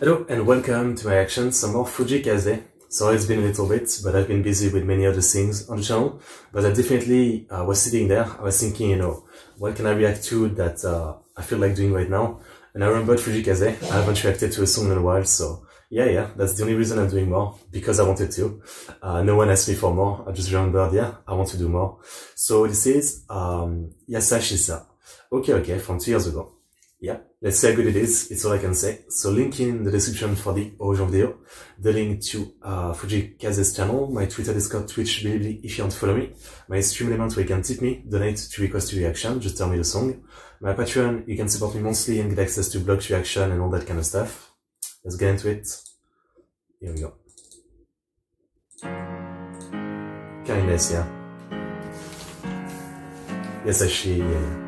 Hello and welcome to my action, some more Fujii Kaze. Sorry it's been a little bit, but I've been busy with many other things on the channel. But I definitely uh, was sitting there, I was thinking, you know, what can I react to that uh, I feel like doing right now? And I remembered Fujii Kaze, I haven't reacted to a song in a while, so yeah, yeah, that's the only reason I'm doing more, because I wanted to. Uh, no one asked me for more, I just remembered, yeah, I want to do more. So this is um, Yasashisa. Okay, okay, from two years ago. Yeah, let's see how good it is. It's all I can say. So link in the description for the original video, the link to uh, Fujii Kaze's channel, my Twitter, Discord, Twitch, Bilibili if you want to follow me, my stream element where you can tip me, donate to request a reaction, just tell me the song, my Patreon, you can support me monthly and get access to blogs, reaction and all that kind of stuff. Let's get into it. Here we go. Kindness, yeah. Yes, actually, yeah.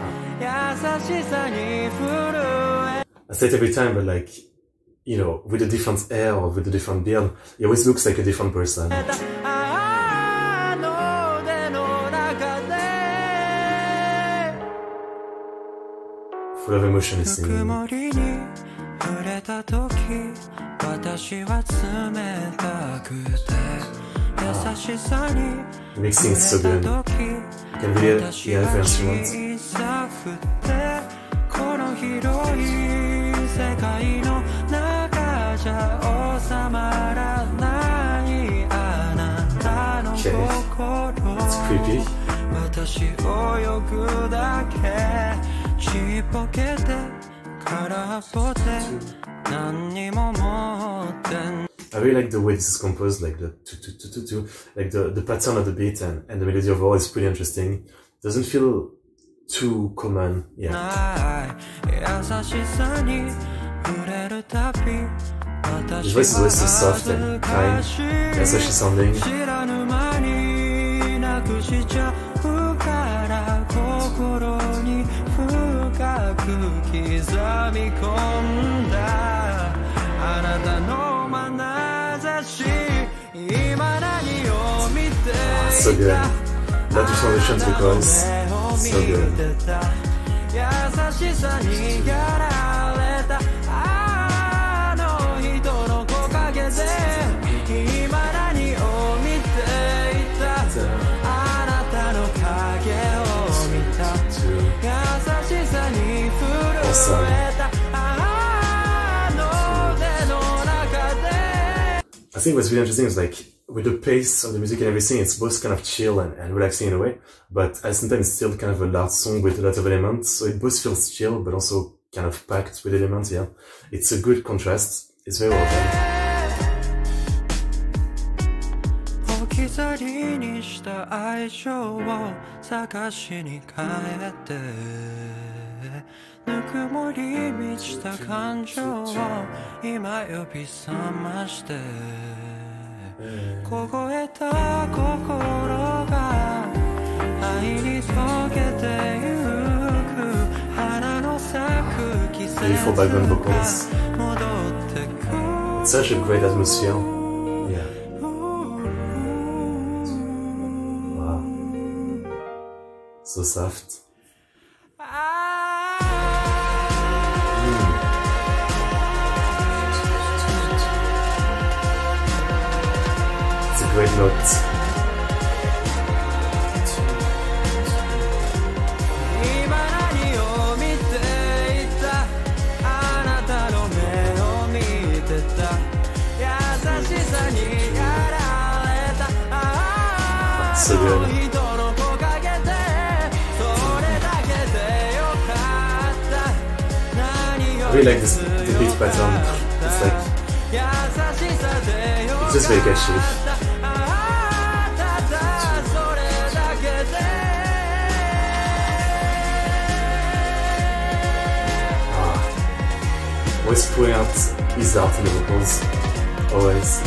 I say it every time, but like, you know, with a different hair or with a different beard, he always looks like a different person. Full of emotion is singing. It makes things so good. Can video the other friends once. Okay. It's creepy. 私泳ぐだけち I really like the way this is composed, like the tu, tu, tu, tu, tu, like the, the pattern of the beat and, and the melody overall is pretty interesting. Doesn't feel too common, yeah. His voice is always so soft and kind, that's how she's sounding. so good. The because so good. Awesome. I think what's really interesting is like with the pace of the music and everything, it's both kind of chill and, and relaxing in a way, but at the same time it's still kind of a loud song with a lot of elements, so it both feels chill but also kind of packed with elements, yeah. It's a good contrast, it's very well done. 凍えた心が愛に溶けてゆく花の咲く季節 Beautiful background vocals. 戻ってく It's such a great atmosphere. Yeah. Wow. So soft. た何よ I really like this the beat pattern. It's like 優しさでよかった it's just very catchy. Always pulling out art in the vocals. always.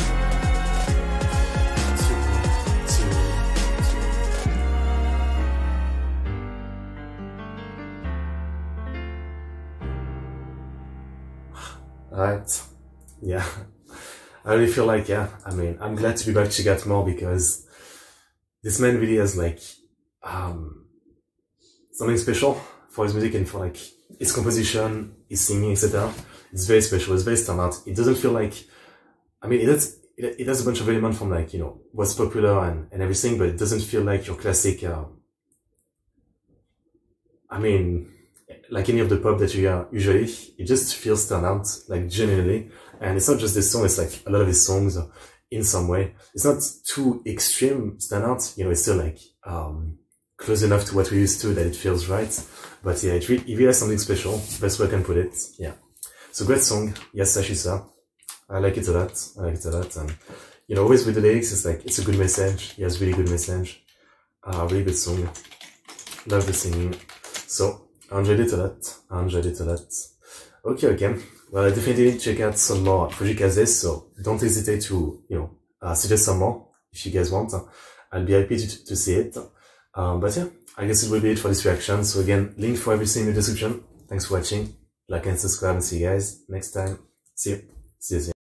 Alright, yeah. I really feel like, yeah, I mean, I'm glad to be back to get more because this man really has like, um, something special for his music and for like his composition, singing, etc. It's very special. It's very standard. It doesn't feel like, I mean, it has, it, has a bunch of elements from like, you know, what's popular and, and everything, but it doesn't feel like your classic, uh, I mean, like any of the pop that you hear usually, it just feels standard, like genuinely. And it's not just this song, it's like a lot of his songs in some way. It's not too extreme standard, you know, it's still like, um, close enough to what we used to that it feels right. But yeah, it really, it really has something special. Best way I can put it. Yeah. So great song. Yasashisa. I like it a lot. I like it a lot. And, you know, always with the lyrics, it's like, it's a good message. He has really good message. Uh, really good song. Love the singing. So, I enjoyed it a lot. I enjoyed it a lot. Okay, okay. Well, definitely check out some more Fujii Kaze, so don't hesitate to, you know, uh, suggest some more if you guys want. I'll be happy to, to see it. Um, but yeah, I guess it will be it for this reaction. So again, link for everything in the description. Thanks for watching. Like and subscribe and see you guys next time. See you. See you soon.